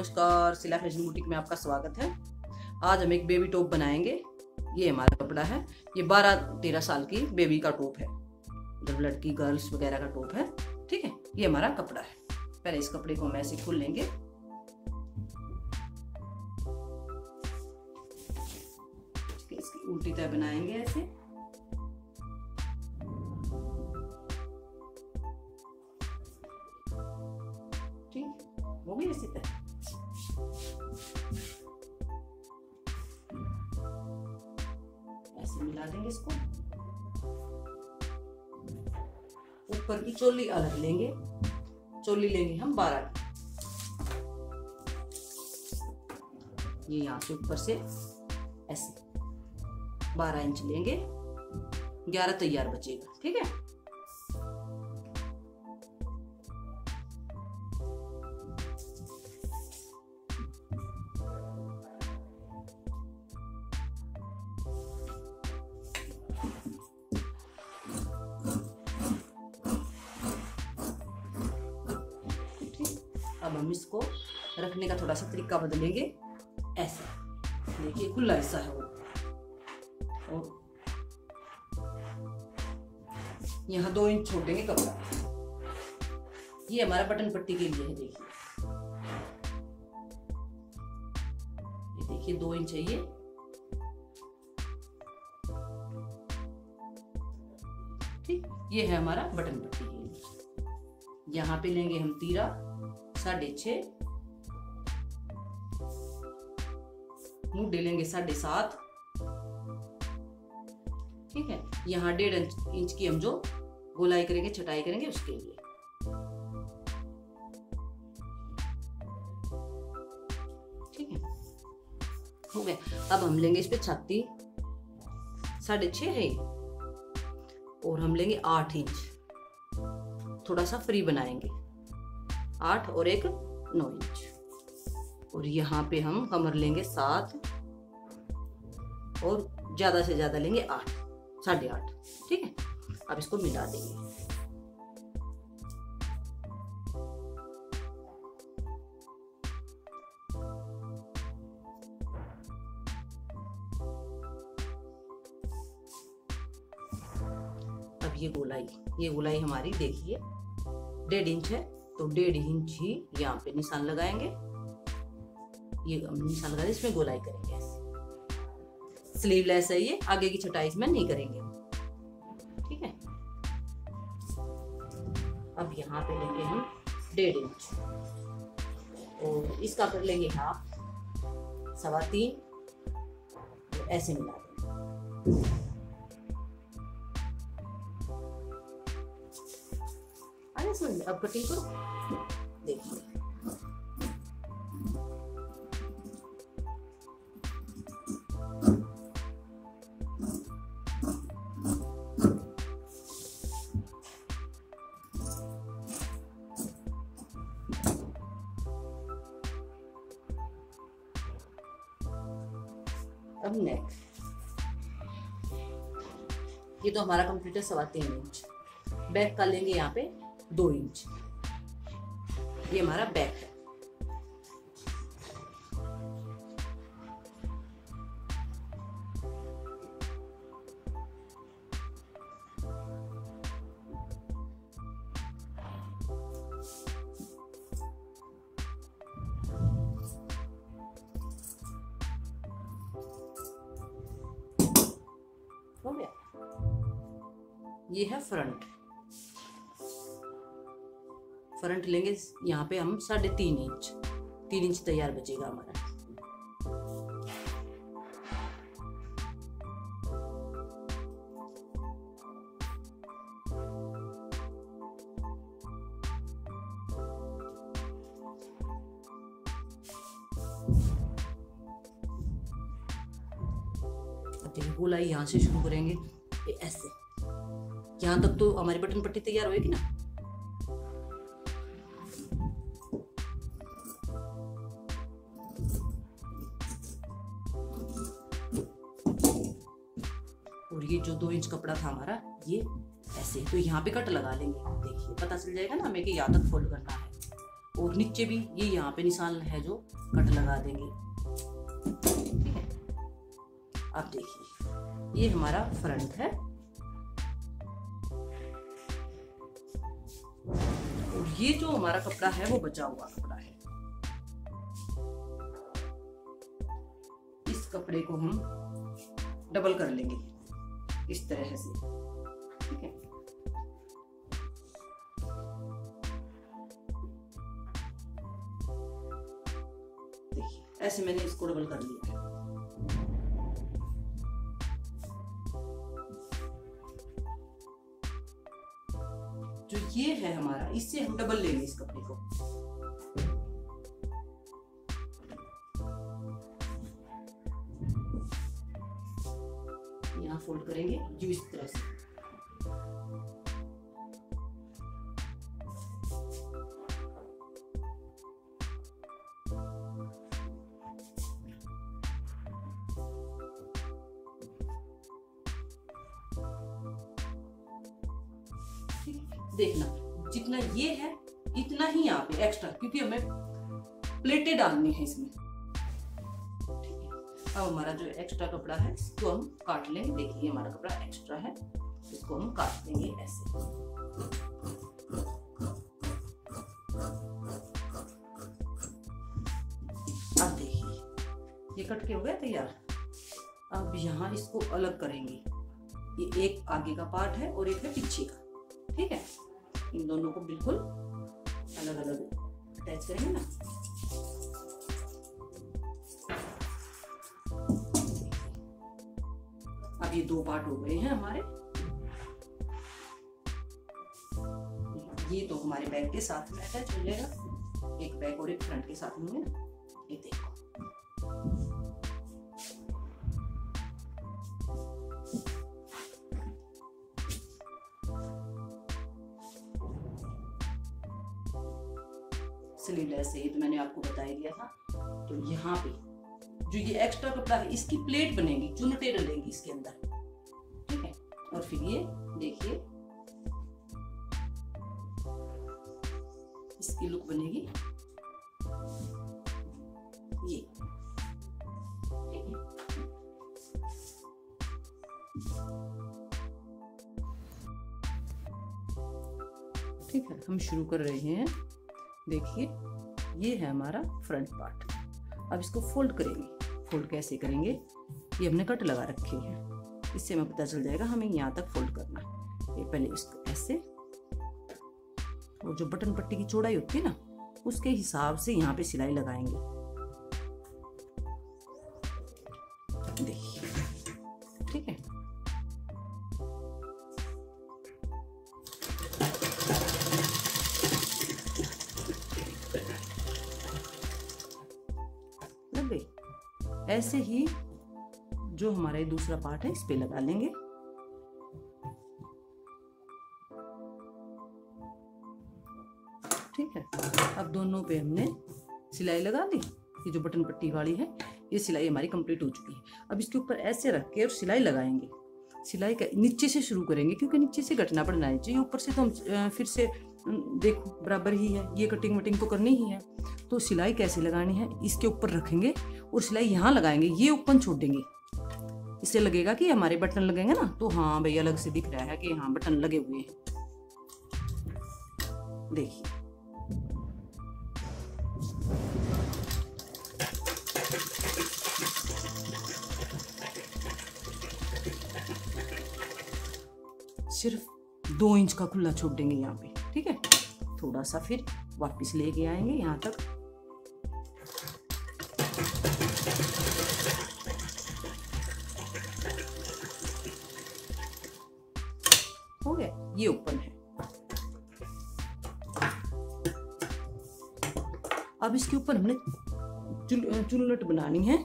नमस्कार, सिला fashion boutique में आपका स्वागत है। आज हम एक बेबी टॉप बनाएँगे। ये हमारा कपड़ा है। ये बारह तेरह साल की बेबी का टॉप है। जब लड़की गर्ल्स वगैरह का टॉप है। ठीक है? ये हमारा कपड़ा है। पहले इस कपड़े को हम ऐसे खोल लेंगे। इसकी उल्टी तय बनाएँगे ऐसे। ठीक? हो गई ऐसी तय ऐसे मिला देंगे इसको। ऊपर की चोली अलग लेंगे। चोली लेंगे हम बारह की। ये यहाँ से ऊपर से ऐसे। बारह इंच लेंगे। ग्यारह तैयार बचेगा, ठीक है? का बदलेंगे? ऐसा। देखिए, खुला हिस्सा है वो। और यहाँ दो इंच छोड़ कपड़ा ये हमारा बटन पट्टी के लिए है, देखिए। ये देखिए, दो इंच है ये। ठीक, ये है हमारा बटन पट्टी के लिए। यहाँ पे लेंगे हम तीरा, साढ़े छ मुँह लेंगे साढ़े सात। ठीक है? यहाँ डेढ़ इंच की हम जो गोलाई करेंगे, छटाई करेंगे उसके लिए। ठीक है? हो गया। अब हम लेंगे इस पे छत्ती साढ़े छ है। और हम लेंगे आठ इंच। थोड़ा सा फ्री बनाएँगे। आठ और एक नौ इंच। और यहाँ पे हम कमर लेंगे सात और ज़्यादा से ज़्यादा लेंगे आठ, साढ़े आठ, ठीक है? अब इसको मिला देंगे। अब ये गोलाई ये गोलाई हमारी देखिए, डेढ़ इंच है तो डेढ़ इंच ही यहाँ पे निशान लगाएँगे। ये निशान लगा इसमें गोलाई करेंगे। ऐसे स्लीवलेस है ये, आगे की छटाई इसमें नहीं करेंगे। ठीक है? अब यहाँ पे लेंगे हम डेढ़ इंच। और इसका कर लेंगे हाफ़ सवा तीन। ऐसे मिला देंगे। अब कटिंग करो। देखिए अब नेक ये तो हमारा कंप्लीट है सवा तीन इंच बैक कर लेंगे यहाँ पे दो इंच ये हमारा बैक है. हो गया? ये है फ्रंट फ्रंट लेंगे, यहाँ पे हम साढ़े तीन इंच तीन इंच तैयार बचेगा हमारा। गोलाई यहाँ से शुरू करेंगे। ऐसे। यहाँ तक तो हमारी बटन पट्टी तैयार होगी ना? और ये जो दो इंच कपड़ा था हमारा, ये ऐसे तो यहाँ पे कट लगा लेंगे। देखिए, पता चल जाएगा ना हमें कि यहाँ तक फोल्ड करना है। और नीचे भी ये यहाँ पे निशान है जो कट लगा देंगे। अब देखिए। ये हमारा फ्रंट है। और ये जो हमारा कपड़ा है, वो बचा हुआ कपड़ा है। इस कपड़े को हम डबल कर लेंगे, इस तरह से। ठीक है? ऐसे मैंने इसको डबल कर लिया है। है हमारा। इससे हम डबल लेंगे इस कपड़े को। यहाँ फोल्ड करेंगे, जो इस तरह से। देखना। जितना ये है, इतना ही यहाँ पे एक्स्ट्रा क्योंकि हमें प्लेटें डालनी है इसमें। अब हमारा जो एक्स्ट्रा कपड़ा है, इसको हम काट लेंगे। देखिए हमारा कपड़ा एक्स्ट्रा है। इसको हम काट देंगे ऐसे। अब देखिए, ये कट के हो गया तैयार। अब यहाँ इसको अलग करेंगे। ये एक आगे का पार्ट है और एक है पीछे का। ठीक है? इन दोनों को बिल्कुल अलग अलग अटैच करेंगे ना। अब ये दो पार्ट हो गए हैं हमारे। ये तो हमारे बैग के साथ में अटैच हो जाएगा। एक बैग और एक फ्रंट के साथ में ये देखो। स्लीवलेस है ये तो मैंने आपको बता ही दिया था। तो यहाँ पे, जो ये एक्स्ट्रा कपड़ा है, इसकी प्लेट बनेगी चुनटे डलेंगी इसके अंदर। ठीक है? और फिर ये देखिए, इसकी लुक बनेगी। ये। ठीक है, हम शुरू कर रहे हैं। देखिए ये है हमारा फ्रंट पार्ट अब इसको फोल्ड करेंगे. फोल्ड कैसे करेंगे? ये हमने कट लगा रखे है. इससे हमें पता चल जाएगा हमें यहाँ तक फोल्ड करना ये पहले इसको ऐसे. और जो बटन पट्टी की चौड़ाई होती है ना, उसके हिसाब से यहाँ पे सिलाई लगाएँगे. ऐसे ही जो हमारा दूसरा पार्ट है, इस पे लगा लेंगे। ठीक है? अब दोनों पे हमने सिलाई लगा दी। ये जो बटन पट्टी वाली है, ये सिलाई हमारी कंप्लीट हो चुकी है। अब इसके ऊपर ऐसे रख के और सिलाई लगाएँगे। सिलाई का नीचे से शुरू करेंगे, क्योंकि नीचे से कटना पड़ना है चाहिए ऊपर से तो हम फिर से देखो, बराबर ही है। ये कटिंग वटिंग तो करनी ही है। तो सिलाई कैसे लगानी है, इसके ऊपर रखेंगे। और सिलाई यहाँ लगाएँगे, ये ओपन छोड़ देंगे। इससे लगेगा कि हमारे बटन लगेंगे ना तो हाँ भाई, अलग से दिख रहा है कि हाँ बटन लगे हुए हैं। देखिए। सिर्फ़ दो इंच का खुला छोड़ देंगे यहाँ पे, ठीक है? थोड़ा सा फिर वापस लेके आएँगे यहाँ तक। अब इसके ऊपर हमने चुल चुनट बनानी है।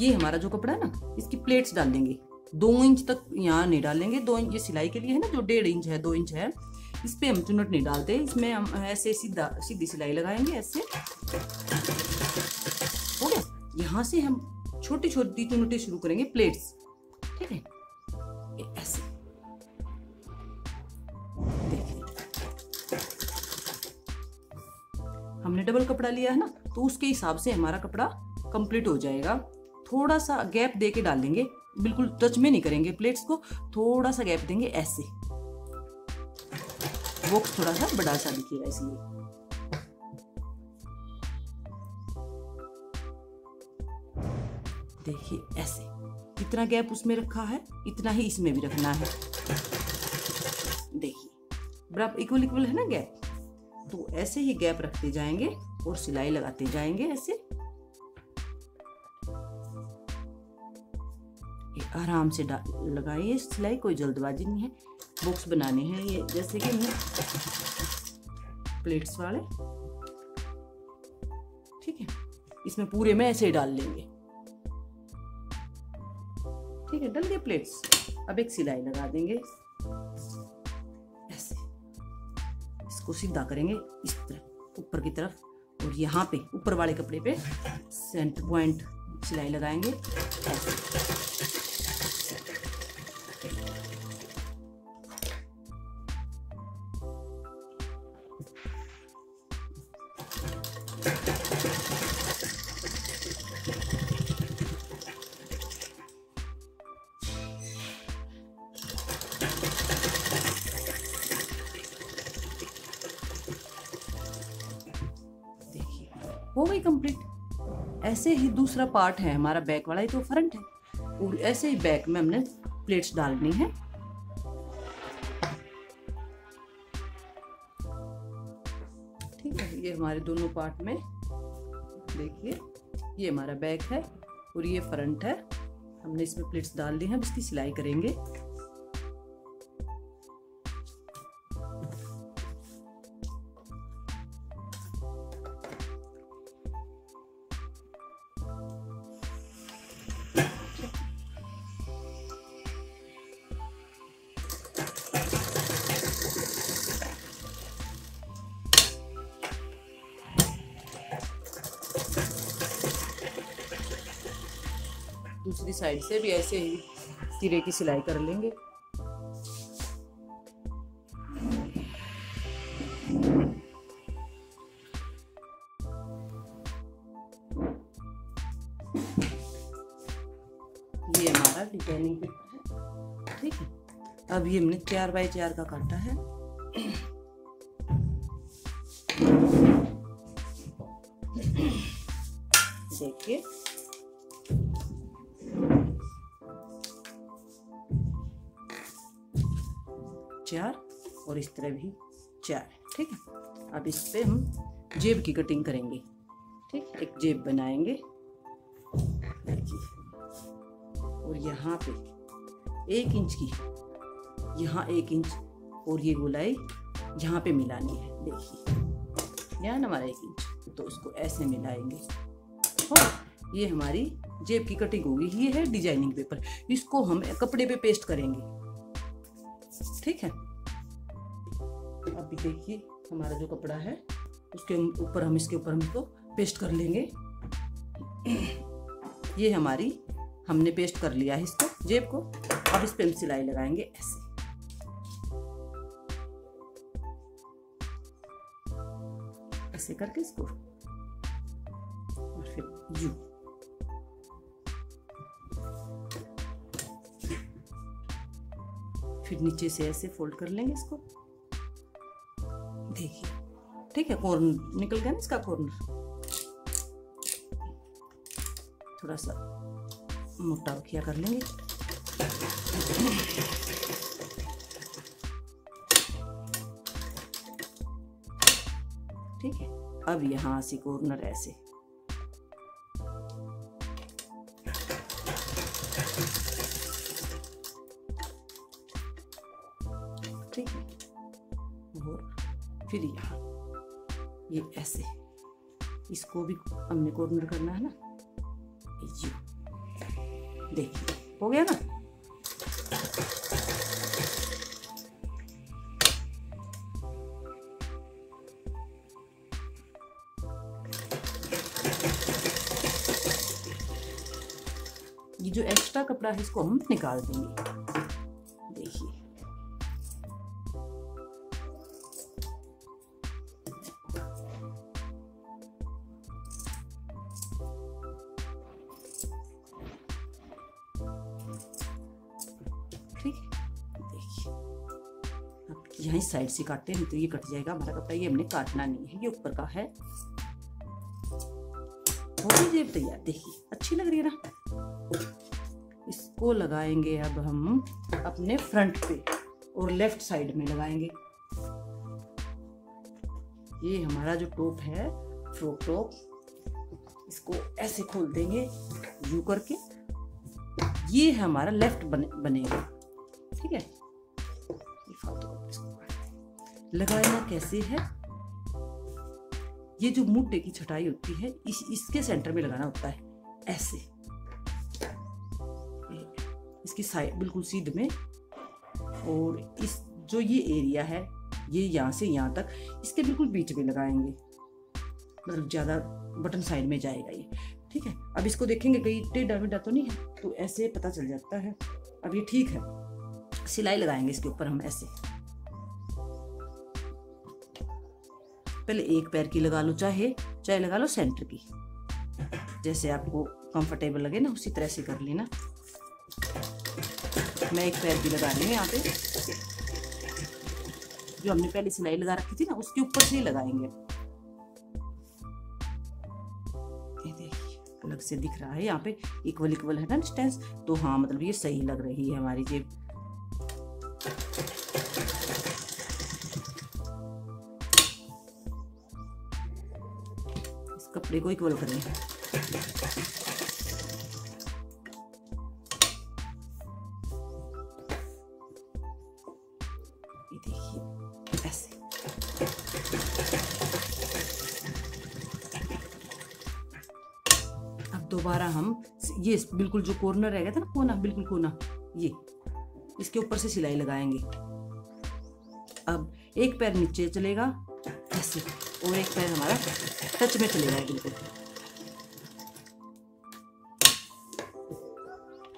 ये हमारा जो कपड़ा है ना, इसकी प्लेट्स डाल देंगे। दो इंच तक यहाँ नहीं डालेंगे। दो इंच ये सिलाई के लिए है ना, जो डेढ़ इंच है, दो इंच है, इस पर हम चुनट नहीं डालते। इसमें हम ऐसे सीधा, सीधी सिलाई लगाएँगे ऐसे। हो गया? यहाँ से हम छोटी छोटी चुनटें शुरू करेंगे प्लेट्स ठीक है? ऐसे। हमने डबल कपड़ा लिया है ना तो उसके हिसाब से हमारा कपड़ा कंप्लीट हो जाएगा। थोड़ा सा गैप दे के डालेंगे, बिल्कुल टच में नहीं करेंगे प्लेट्स को, थोड़ा सा गैप देंगे ऐसे। बॉक्स थोड़ा सा बड़ा सा दिखेगा इसलिए। देखिए, ऐसे। जितना गैप उसमें रखा है, इतना ही इसमें भी रखना है। देखिए, बराबर इक्वल इक्वल है ना गैप तो ऐसे ही गैप रखते जाएँगे और सिलाई लगाते जाएँगे ऐसे। आराम से लगाइए, सिलाई कोई जल्दबाजी नहीं है। बॉक्स बनाने हैं ये, जैसे कि मैं प्लेट्स वाले। ठीक है, इसमें पूरे में ऐसे ही डाल लेंगे। ठीक है, डल गए प्लेट्स। अब एक सिलाई लगा देंगे। इसको सीधा करेंगे इस तरफ़, ऊपर की तरफ़, और यहाँ पे, ऊपर वाले कपड़े पे सेंटर पॉइंट सिलाई लगाएँगे। ऐसे दूसरा पार्ट है, हमारा बैक वाला ही तो फ्रंट है। और ऐसे ही बैक में हमने प्लेट्स डालनी है। ठीक है, ये हमारे दोनों पार्ट में, देखिए, ये हमारा बैक है और ये फ्रंट है। हमने इसमें प्लेट्स डाल दी हैं, अब इसकी सिलाई करेंगे। साइड से भी ऐसे ही तिरे की सिलाई कर लेंगे। ये हमारा डिज़ाइनिंग ठीक है। अभी हमने चार बाई चार का काटा है। तरह भी। चार ठीक है? अब इस पे हम जेब की कटिंग करेंगे। ठीक एक जेब बनाएँगे। और यहाँ पे एक इंच की यहाँ एक इंच और ये गोलाई यहाँ पे मिलानी है। देखिए यहाँ हमारा एक इंच तो उसको ऐसे मिलाएँगे। और ये हमारी जेब की कटिंग होगी। ये है डिज़ाइनिंग पेपर। इसको हम कपड़े पे पेस्ट करेंगे। ठीक है? अभी देखिए हमारा जो कपड़ा है, उसके ऊपर हम इसके ऊपर हम इसको पेस्ट कर लेंगे। ये हमारी, हमने पेस्ट कर लिया है इसको, जेब को। अब इस पे हम सिलाई लगाएँगे ऐसे। ऐसे करके इसको। और फिर यू फिर नीचे से ऐसे फोल्ड कर लेंगे इसको। ठीक है कॉर्नर निकल गया ना इसका कॉर्नर थोड़ा सा मोटा रखिया कर लेंगे। ठीक है, अब यहाँ से कॉर्नर ऐसे। ऐसे इसको भी हमने कॉर्नर करना है ना? ये देखिए, हो गया ना? ये जो एक्स्ट्रा कपड़ा है, इसको हम निकाल देंगे। साइड से काटते हैं तो ये कट जाएगा। हमारा कपड़ा ये हमने काटना नहीं है ये ऊपर का है। हो गई जेब तैयार देखिए अच्छी लग रही है ना? इसको लगाएँगे अब हम अपने फ्रंट पे और लेफ़्ट साइड में लगाएँगे। ये हमारा जो टॉप है फ्रॉक टॉप इसको ऐसे खोल देंगे यू करके। ये हमारा लेफ़्ट बने, बनेगा ठीक है? लगाना कैसे है? ये जो मुट्टे की छटाई होती है, इस, इसके सेंटर में लगाना होता है, ऐसे। इसकी साइड बिल्कुल सीध में। और इस, जो ये एरिया है, ये यहाँ से यहाँ तक, इसके बिल्कुल बीच में लगाएँगे। मतलब ज़्यादा बटन साइड में जाएगा ये, ठीक है? अब इसको देखेंगे, कहीं टेढ़ा मेढ़ा तो नहीं है? तो ऐसे पता चल जाता है। अब ये ठीक है। सिलाई लगाएँगे इसके ऊपर हम ऐसे। पहले एक पैर की लगा लो, चाहे चाहे लगा लो सेंटर की। जैसे आपको कंफर्टेबल लगे ना, उसी तरह से कर लेना। मैं एक पैर भी लगा रही हूँ यहाँ पे। जो हमने पहले सिलाई लगा रखी थी ना, उसके ऊपर से ही लगाएँगे। अलग से दिख रहा है यहाँ पे। इक्वल इक्वल है ना डिस्टेंस तो हाँ मतलब ये सही लग रही है हमारी जेब। कपड़े को इक्वल करें दोबारा हम ये बिल्कुल जो कॉर्नर रहेगा था ना, कोना, बिल्कुल कोना, ये। इसके ऊपर से सिलाई लगाएँगे। अब एक पैर नीचे चलेगा, ऐसे। और एक पैन हमारा टच में चलेगा बिल्कुल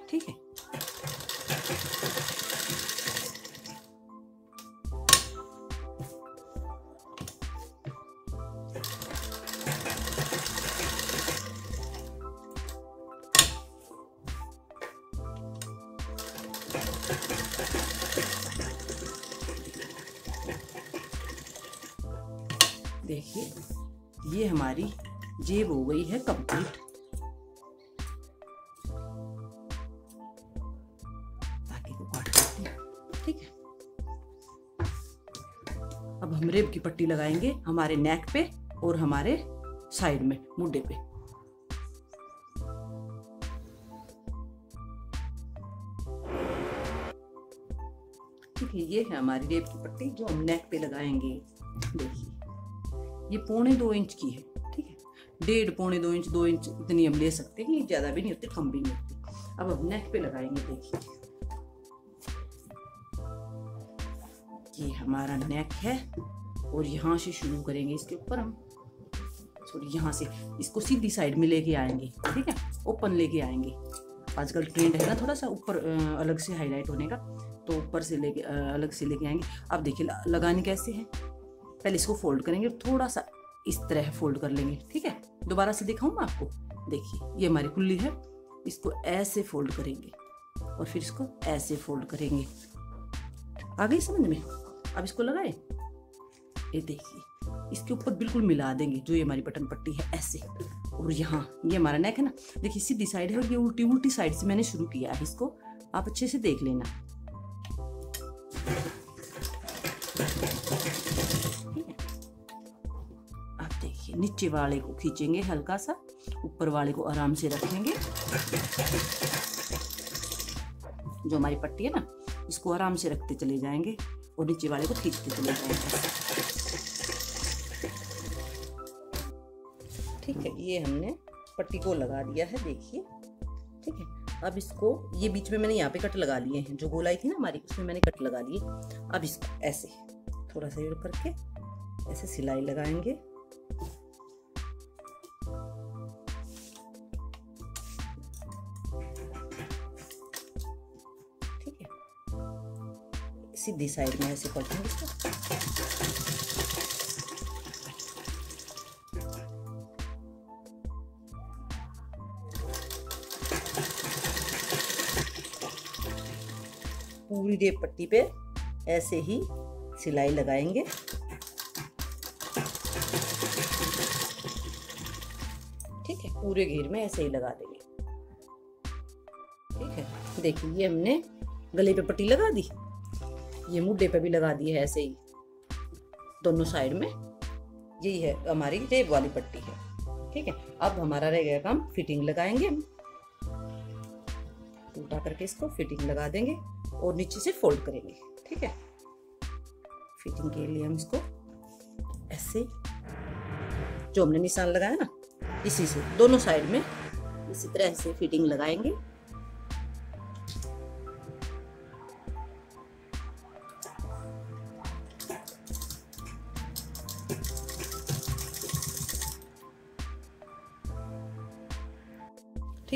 ठीक है। हम रेब की पट्टी लगाएँगे हमारे नेक पे और हमारे साइड में, मुड्डे पे। ठीक है, ये है हमारी रेब की पट्टी जो हम नेक पे लगाएँगे। देखिए, ये पौने दो इंच की है, ठीक है। डेढ़ पौने दो इंच दो इंच इतनी हम ले सकते हैं, ये ज़्यादा भी नहीं होती, कम भी नहीं होती। अब हम नेक पे लगाएँगे, देखिए। ये हमारा नेक है और यहाँ से शुरू करेंगे इसके ऊपर हम। सॉरी यहाँ से इसको सीधी साइड में लेके आएँगे, ठीक है? ओपन लेके आएँगे। आजकल ट्रेंड है ना थोड़ा सा ऊपर अलग से हाईलाइट होने का तो ऊपर से लेके अलग से लेके आएँगे। अब देखिए लगाने कैसे है? पहले इसको फोल्ड करेंगे थोड़ा सा इस तरह फोल्ड कर लेंगे, ठीक है? दोबारा से दिखाऊँ मैं आपको? देखिए, ये हमारी कुल्ली है, इसको ऐसे फोल्ड करेंगे और फिर इसको ऐसे फोल्ड करेंगे। आ गई समझ में? अब इसको लगाए? ये देखिए, इसके ऊपर बिल्कुल मिला देंगे जो ये हमारी बटन पट्टी है, ऐसे। और यहाँ, ये हमारा नेक है ना? देखिए सीधी साइड है और ये उल्टी उल्टी साइड से मैंने शुरू किया है इसको। आप अच्छे से देख लेना। आप देखिए, नीचे वाले को खींचेंगे हल्का सा ऊपर वाले को आराम से रखेंगे। जो हमारी पट्टी है ना, इसको आराम से रखते चले जाएँगे। और नीचे वाले को खींचते चले जाएँगे ठीक है, ये हमने पट्टी को लगा दिया है, देखिए। ठीक है, अब इसको, ये बीच में मैंने यहाँ पे कट लगा लिए हैं। जो गोलाई थी ना हमारी, उसमें मैंने कट लगा लिए अब इसको ऐसे, थोड़ा सा करके ऐसे सिलाई लगाएँगे। सीधी साइड में ऐसे इसको पूरी रेप पट्टी पे ऐसे ही सिलाई लगाएँगे। ठीक है, पूरे घेर में ऐसे ही लगा देंगे। ठीक है, देखिए ये हमने गले पे पट्टी लगा दी। ये मुड्ढे पे भी लगा दी है ऐसे ही। दोनों साइड में। यही है हमारी रेब वाली पट्टी है। ठीक है? अब हमारा रह गया काम फिटिंग लगाएँगे उल्टा करके इसको फिटिंग लगा देंगे और नीचे से फोल्ड करेंगे। ठीक है? फिटिंग के लिए हम इसको ऐसे, जो हमने निशान लगाया ना, इसी से, दोनों साइड में इसी तरह से फिटिंग लगाएँगे।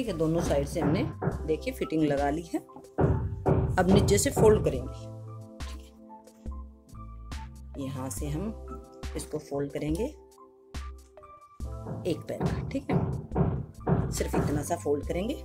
ठीक है, दोनों साइड से हमने देखिए फिटिंग लगा ली है। अब नीचे से फोल्ड करेंगे। यहाँ से हम इसको फोल्ड करेंगे। एक पैर का, ठीक है। सिर्फ़ इतना सा फोल्ड करेंगे।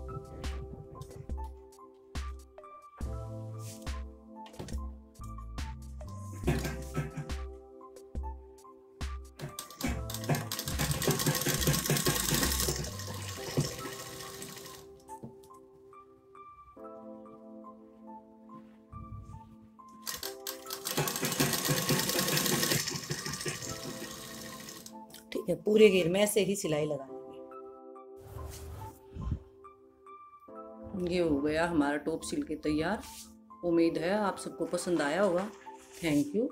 पूरे घेर में ऐसे ही सिलाई लगा ये हो गया हमारा टॉप सिल के तैयार। उम्मीद है आप सबको पसंद आया होगा। Thank you